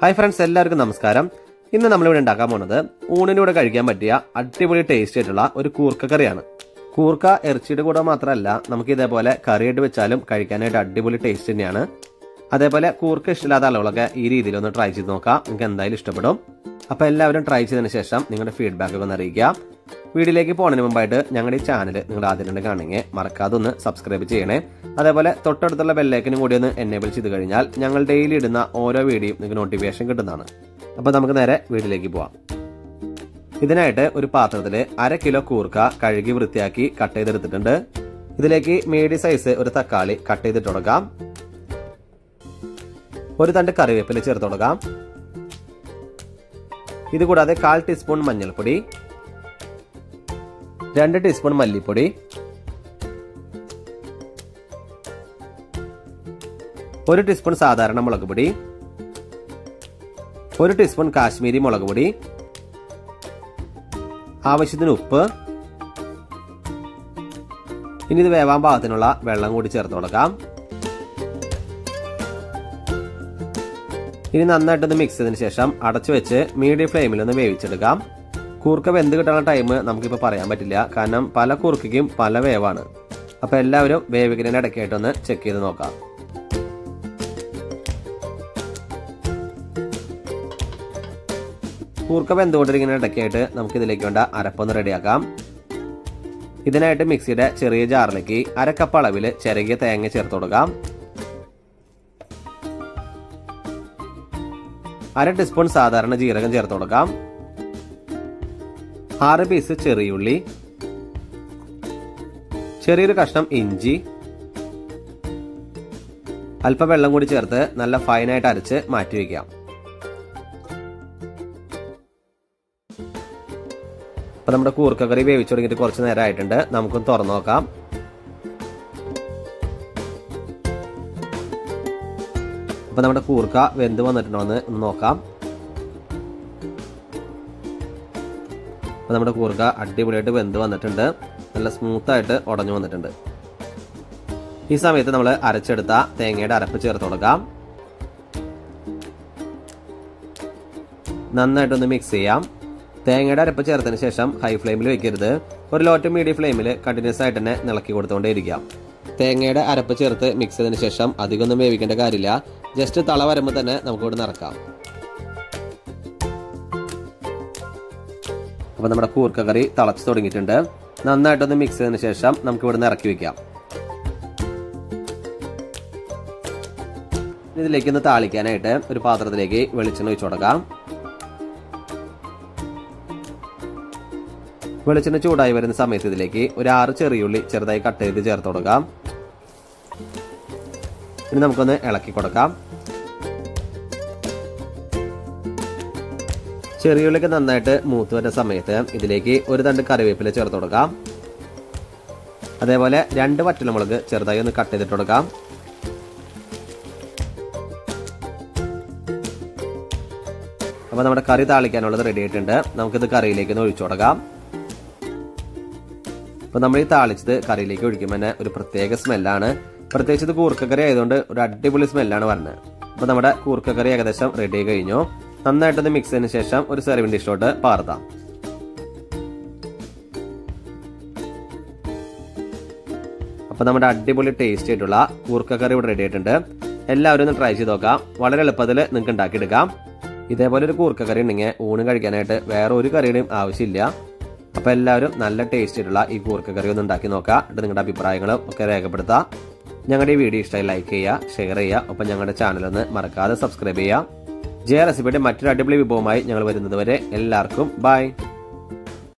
Hi friends എല്ലാവർക്കും നമസ്കാരം. ഇന്ന് നമ്മളിവിടെ ഉണ്ടാക്കാൻ പോണത് ഊണിന്റെ കൂടെ കഴിക്കാൻ പറ്റിയ അടിപൊളി ടേസ്റ്റ് ആയിട്ടുള്ള ഒരു കൂർക്ക കറിയാണ്. കൂർക്ക ഇറച്ചിയുടെ കൂടെ മാത്രമല്ല നമുക്ക് ഇതേപോലെ കറിയായിട്ട് വെച്ചാലും കഴിക്കാനായിട്ട് അടിപൊളി ടേസ്റ്റ് തന്നെയാണ്. അതേപോലെ കൂർക്ക ഇഷ്ടമില്ലാത്ത ആളുകളൊക്കെ ഈ രീതിയിൽ ഒന്ന് ട്രൈ ചെയ്ത് നോക്കാം. നിങ്ങൾക്ക് എന്തായാലും ഇഷ്ടപ്പെടും. അപ്പോൾ എല്ലാവരും ട്രൈ ചെയ്തതിന് ശേഷം നിങ്ങളുടെ ഫീഡ്ബാക്ക് ഒന്ന് അറിയിക്കുക. വീഡിയോയിലേക്ക് പോകുന്നതിന് മുമ്പായിട്ട് ഞങ്ങളുടെ ഈ ചാനൽ നിങ്ങൾ ആദ്യം കാണുമെങ്കിൽ മറക്കാതെ ഒന്ന് സബ്സ്ക്രൈബ് ചെയ്യണേ. അതേപോലെ തൊട്ടടുത്തുള്ള ബെല്ലൈക്കനും കൂടി ഒന്ന് എനേബിൾ ചെയ്ത് കഴിഞ്ഞാൽ ഞങ്ങൾ ഡെയിലി ഇടുന്ന ഓരോ വീഡിയോയും നിങ്ങൾക്ക് നോട്ടിഫിക്കേഷൻ കിട്ടുന്നതാണ്. അപ്പോൾ നമുക്ക് നേരെ വീഡിയോയിലേക്ക് പോവാം. ഇതിനായിട്ട് ഒരു പാത്രത്തിൽ അര കിലോ കൂർക്ക കഴുകി വൃത്തിയാക്കി കട്ട് ചെയ്തെടുത്തിട്ടുണ്ട്. ഇതിലേക്ക് മീഡിയം സൈസ് ഒരു തക്കാളി കട്ട് ചെയ്തിട്ട് കൊടുക്കാം. ഒരു തണ്ട് കറിവേപ്പില ചേർത്ത് കൊടുക്കാം. ഇത് കൂടാതെ കാൽ ടീസ്പൂൺ മഞ്ഞൾപ്പൊടി. രണ്ട് ടീസ്പൂൺ മല്ലിപ്പൊടി. ഒരു ടീസ്പൂൺ സാധാരണ മുളക് പൊടി. ഒരു ടീസ്പൂൺ കാശ്മീരി മുളക് പൊടി. ആവശ്യത്തിന് ഉപ്പ്. ഇനി ഇത് വേവാൻ പാകത്തിനുള്ള വെള്ളം കൂടി ചേർത്ത് കൊടുക്കാം. ഇനി നന്നായിട്ടൊന്ന് മിക്സ് ചെയ്തതിന് ശേഷം അടച്ചു വെച്ച് മീഡിയം ഫ്ലെയിമിൽ ഒന്ന് വേവിച്ചെടുക്കാം. കൂർക്ക വെന്ത് കിട്ടാനുള്ള ടൈം നമുക്കിപ്പോൾ പറയാൻ പറ്റില്ല. കാരണം പല കൂർക്കയ്ക്കും പല വേവാണ്. അപ്പോൾ എല്ലാവരും വേവിക്കുന്നതിന് ഇടയ്ക്കായിട്ടൊന്ന് ചെക്ക് ചെയ്ത് നോക്കാം. കൂർക്ക വെന്തുകൊണ്ടിരിക്കുന്ന ഇടയ്ക്കായിട്ട് നമുക്ക് ഇതിലേക്ക് വേണ്ട അരപ്പൊന്ന് റെഡിയാക്കാം ഇതിനായിട്ട് മിക്സിയുടെ ചെറിയ ജാറിലേക്ക് അരക്കപ്പ് കപ്പ് അളവിൽ ചിരകിയ തേങ്ങ ചേർത്ത് കൊടുക്കാം. അര ടീസ്പൂൺ സാധാരണ ജീരകം ചേർത്ത് കൊടുക്കാം. ആറ് പീസ് ചെറിയുള്ളി ചെറിയൊരു കഷ്ണം ഇഞ്ചി അല്പം വെള്ളം കൂടി ചേർത്ത് നല്ല ഫൈനായിട്ട് അരച്ച് മാറ്റി വയ്ക്കാം അപ്പൊ നമ്മുടെ കൂർക്കക്കറി വേവിച്ചു തുടങ്ങിയിട്ട് കുറച്ച് നേരം ആയിട്ടുണ്ട്. നമുക്കൊന്ന് തുറന്നു നോക്കാം. അപ്പൊ നമ്മുടെ കൂർക്ക വെന്ത് വന്നിട്ടുണ്ടോ എന്ന് നോക്കാം. അപ്പൊ നമ്മുടെ കൂർക്ക അടിപൊളിയായിട്ട് വെന്ത് വന്നിട്ടുണ്ട്. നല്ല സ്മൂത്തായിട്ട് ഉടഞ്ഞു വന്നിട്ടുണ്ട്. ഈ സമയത്ത് നമ്മൾ അരച്ചെടുത്ത തേങ്ങയുടെ അരപ്പ് ചേർത്ത് കൊടുക്കാം. നന്നായിട്ടൊന്ന് മിക്സ് ചെയ്യാം. തേങ്ങയുടെ അരപ്പ് ചേർത്തതിന് ശേഷം ഹൈ ഫ്ലെയിമിൽ വെക്കരുത്. ഒരു ലോ മീഡിയം ഫ്ലെയിമിൽ കണ്ടിന്യൂസ് ആയിട്ട് തന്നെ നിളക്കി കൊടുത്തുകൊണ്ടേയിരിക്കാം തേങ്ങയുടെ അരപ്പ് ചേർത്ത് മിക്സ് ചെയ്തതിന് ശേഷം അധികമൊന്നും വേവിക്കേണ്ട കാര്യമില്ല. ജസ്റ്റ് തള വരുമ്പോൾ തന്നെ നമുക്ക് ഇവിടെ നിറക്കാം അപ്പോൾ നമ്മുടെ കൂർക്ക കറി തിളച്ച് തുടങ്ങിയിട്ടുണ്ട്. നന്നായിട്ടൊന്ന് മിക്സ് ചെയ്തതിന് ശേഷം നമുക്ക് ഇവിടെ നിന്ന് ഇറക്കി വെക്കാം. ഇതിലേക്ക് ഒന്ന് താളിക്കാനായിട്ട് ഒരു പാത്രത്തിലേക്ക് വെളിച്ചെണ്ണ ഒഴിച്ചു കൊടുക്കാം. വെളിച്ചെണ്ണ ചൂടായി വരുന്ന സമയത്ത് ഇതിലേക്ക് ഒരു ആറ് ചെറിയുള്ളി ചെറുതായി കട്ട് ചെയ്ത് ചേർത്ത് കൊടുക്കാം. ഇനി നമുക്കൊന്ന് ഇളക്കി കൊടുക്കാം. ചെറിയുള്ളിക്ക് നന്നായിട്ട് മൂത്ത് വരുന്ന സമയത്ത് ഇതിലേക്ക് ഒരു തണ്ട് കറിവേപ്പില ചേർത്ത് കൊടുക്കാം. അതേപോലെ രണ്ട് വറ്റലമുളക് ചെറുതായി ഒന്ന് കട്ട് ചെയ്തിട്ട് കൊടുക്കാം. അപ്പോൾ നമ്മുടെ കറി താളിക്കാനുള്ളത് റെഡി ആയിട്ടുണ്ട്. നമുക്കിത് കറിയിലേക്ക് ഒന്ന് ഒഴിച്ചു കൊടുക്കാം. അപ്പോൾ നമ്മൾ ഈ താളിച്ചത് കറിയിലേക്ക് ഒഴിക്കുമ്പോൾ തന്നെ ഒരു പ്രത്യേക സ്മെല്ലാണ്. പ്രത്യേകിച്ച് ഇത് കൂർക്കക്കറി ആയതുകൊണ്ട് ഒരു അടിപൊളി സ്മെല്ലാണ് വരുന്നത് അപ്പോൾ നമ്മുടെ കൂർക്കക്കറി ഏകദേശം റെഡി ആയി കഴിഞ്ഞു. നന്നായിട്ടൊന്ന് മിക്സ് ചെയ്തതിന് ശേഷം ഒരു സെർവിങ് ഡിഷിലോട്ട് പാർത്താം അപ്പോൾ നമ്മുടെ അടിപൊളി ടേസ്റ്റ് ആയിട്ടുള്ള കൂർക്കക്കറി ഇവിടെ റെഡി ആയിട്ടുണ്ട്. എല്ലാവരും ഒന്ന് ട്രൈ ചെയ്ത് നോക്കാം. വളരെ എളുപ്പത്തിൽ നിങ്ങൾക്ക് ഉണ്ടാക്കിയെടുക്കാം. ഇതേപോലെ ഒരു കൂർക്കക്കറി ഉണ്ടെങ്കിൽ ഊണ് കഴിക്കാനായിട്ട് വേറെ ഒരു കറിയുടെയും ആവശ്യമില്ല. അപ്പോൾ എല്ലാവരും നല്ല ടേസ്റ്റ് ആയിട്ടുള്ള ഈ കൂർക്കക്കറി ഒന്ന് ഉണ്ടാക്കി നോക്കുക എന്നിട്ട് നിങ്ങളുടെ അഭിപ്രായങ്ങളും ഒക്കെ രേഖപ്പെടുത്താം. ഞങ്ങളുടെ ഈ വീഡിയോ ഇഷ്ടമായി ലൈക്ക് ചെയ്യുക ഷെയർ ചെയ്യുക. ഒപ്പം ഞങ്ങളുടെ ചാനലൊന്ന് മറക്കാതെ സബ്സ്ക്രൈബ് ചെയ്യുക. ജയ റെസിപ്പിയുടെ മറ്റൊരു അടിപൊളി വിഭവമായി ഞങ്ങൾ വരുന്നത് വരെ എല്ലാവർക്കും ബൈ